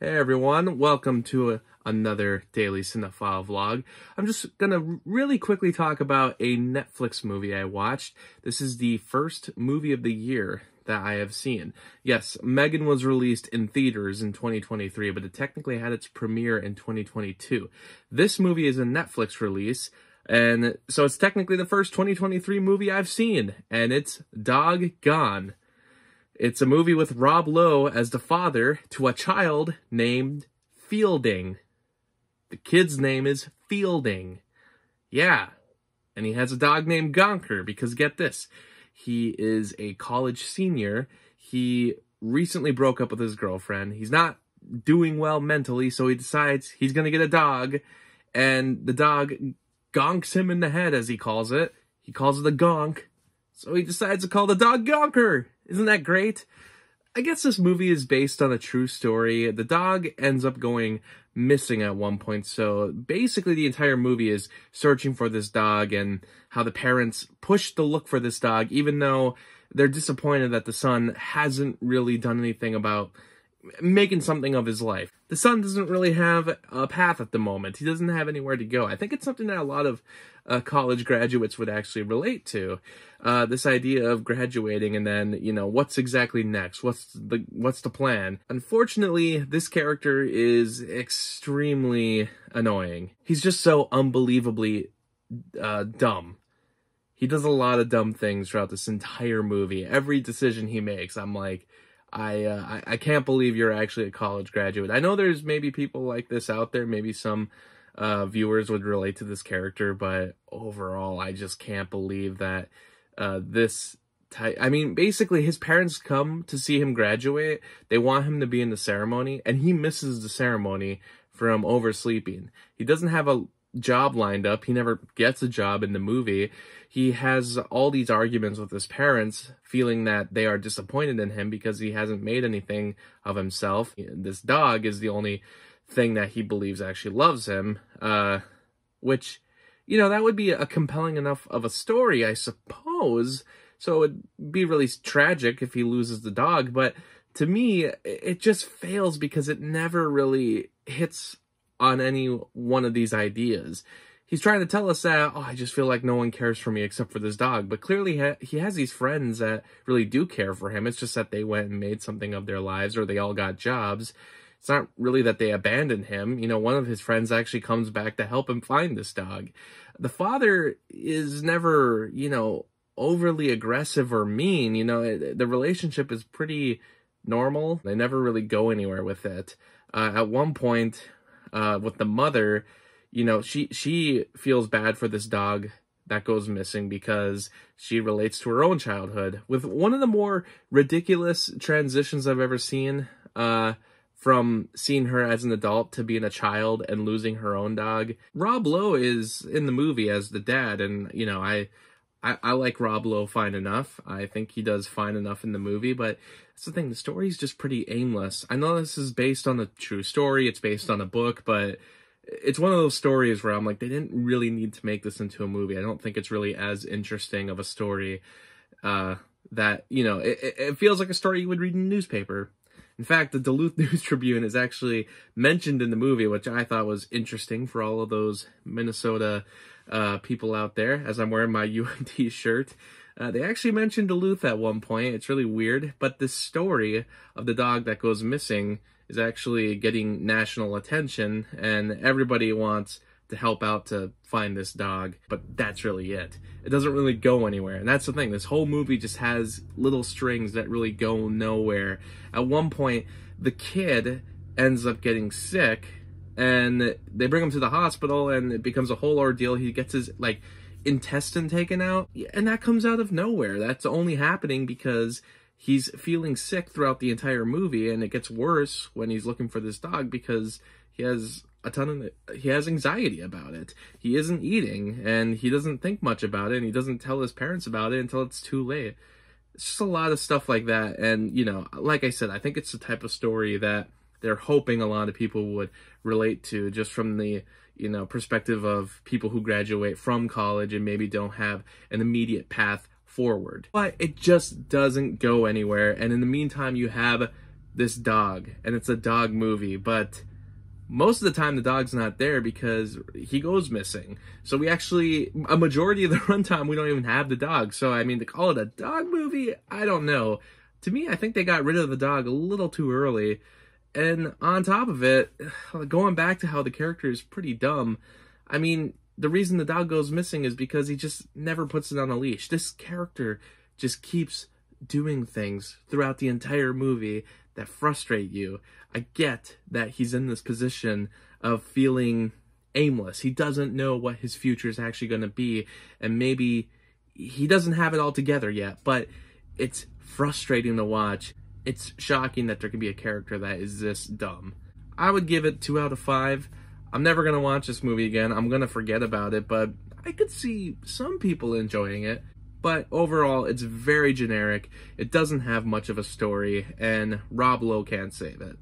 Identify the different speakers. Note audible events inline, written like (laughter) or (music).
Speaker 1: Hey everyone, welcome to a, another Daily Cinephile vlog. I'm just gonna really quickly talk about a Netflix movie I watched. This is the first movie of the year that I have seen. Yes, Megan was released in theaters in 2023, but it technically had its premiere in 2022. This movie is a Netflix release, and so it's technically the first 2023 movie I've seen, and it's Dog Gone. It's a movie with Rob Lowe as the father to a child named Fielding. The kid's name is Fielding. Yeah. And he has a dog named Gonker because get this. He is a college senior. He recently broke up with his girlfriend. He's not doing well mentally, so he decides he's going to get a dog. And the dog gonks him in the head, as he calls it. He calls it a gonk. So he decides to call the dog Gonker. Isn't that great? I guess this movie is based on a true story. The dog ends up going missing at one point, so basically the entire movie is searching for this dog and how the parents push the look for this dog, even though they're disappointed that the son hasn't really done anything about making something of his life. The son doesn't really have a path at the moment. He doesn't have anywhere to go. I think it's something that a lot of uh, college graduates would actually relate to. Uh, this idea of graduating and then, you know, what's exactly next? What's the, what's the plan? Unfortunately, this character is extremely annoying. He's just so unbelievably uh, dumb. He does a lot of dumb things throughout this entire movie. Every decision he makes, I'm like, I, uh, I, I can't believe you're actually a college graduate. I know there's maybe people like this out there, maybe some uh, viewers would relate to this character, but overall, I just can't believe that uh, this type. I mean, basically, his parents come to see him graduate. They want him to be in the ceremony, and he misses the ceremony from oversleeping. He doesn't have a job lined up. He never gets a job in the movie. He has all these arguments with his parents, feeling that they are disappointed in him because he hasn't made anything of himself. This dog is the only thing that he believes actually loves him, uh, which, you know, that would be a compelling enough of a story, I suppose. So it'd be really tragic if he loses the dog, but to me, it just fails because it never really hits on any one of these ideas. He's trying to tell us that, oh, I just feel like no one cares for me except for this dog. But clearly ha he has these friends that really do care for him. It's just that they went and made something of their lives or they all got jobs. It's not really that they abandoned him. You know, one of his friends actually comes back to help him find this dog. The father is never, you know, overly aggressive or mean. You know, the relationship is pretty normal. They never really go anywhere with it. Uh, at one point, uh, with the mother, you know, she she feels bad for this dog that goes missing because she relates to her own childhood with one of the more ridiculous transitions I've ever seen. Uh, from seeing her as an adult to being a child and losing her own dog. Rob Lowe is in the movie as the dad, and you know, I I, I like Rob Lowe fine enough. I think he does fine enough in the movie, but that's the thing, the story's just pretty aimless. I know this is based on a true story, it's based on a book, but it's one of those stories where I'm like, they didn't really need to make this into a movie. I don't think it's really as interesting of a story uh, that, you know, it, it feels like a story you would read in a newspaper. In fact, the Duluth (laughs) News Tribune is actually mentioned in the movie, which I thought was interesting for all of those Minnesota uh, people out there, as I'm wearing my (laughs) UNT shirt. Uh, they actually mentioned Duluth at one point. It's really weird, but this story of the dog that goes missing is actually getting national attention, and everybody wants to help out to find this dog, but that's really it. It doesn't really go anywhere, and that's the thing. This whole movie just has little strings that really go nowhere. At one point, the kid ends up getting sick, and they bring him to the hospital, and it becomes a whole ordeal. He gets his, like, intestine taken out, and that comes out of nowhere. That's only happening because he's feeling sick throughout the entire movie, and it gets worse when he's looking for this dog because he has a ton of he has anxiety about it. He isn't eating, and he doesn't think much about it, and he doesn't tell his parents about it until it's too late. It's just a lot of stuff like that, and you know, like I said, I think it's the type of story that they're hoping a lot of people would relate to just from the you know perspective of people who graduate from college and maybe don't have an immediate path forward but it just doesn't go anywhere and in the meantime you have this dog, and it's a dog movie, but most of the time the dog's not there because he goes missing. So we actually, a majority of the (laughs) runtime, we don't even have the dog. So, I mean, to call it a dog movie, I don't know. To me, I think they got rid of the dog a little too early. And on top of it, (sighs) going back to how the character is pretty dumb, I mean, the reason the dog goes missing is because he just never puts it on a leash. This character just keeps doing things throughout the entire movie that frustrate you. I get that he's in this position of feeling aimless. He doesn't know what his future is actually going to be, and maybe he doesn't have it all together yet, but it's frustrating to watch. It's shocking that there can be a character that is this dumb. I would give it 2 out of 5. I'm never going to watch this movie again. I'm going to forget about it, but I could see some people enjoying it. But overall, it's very generic. It doesn't have much of a story, and Rob Lowe can't save it.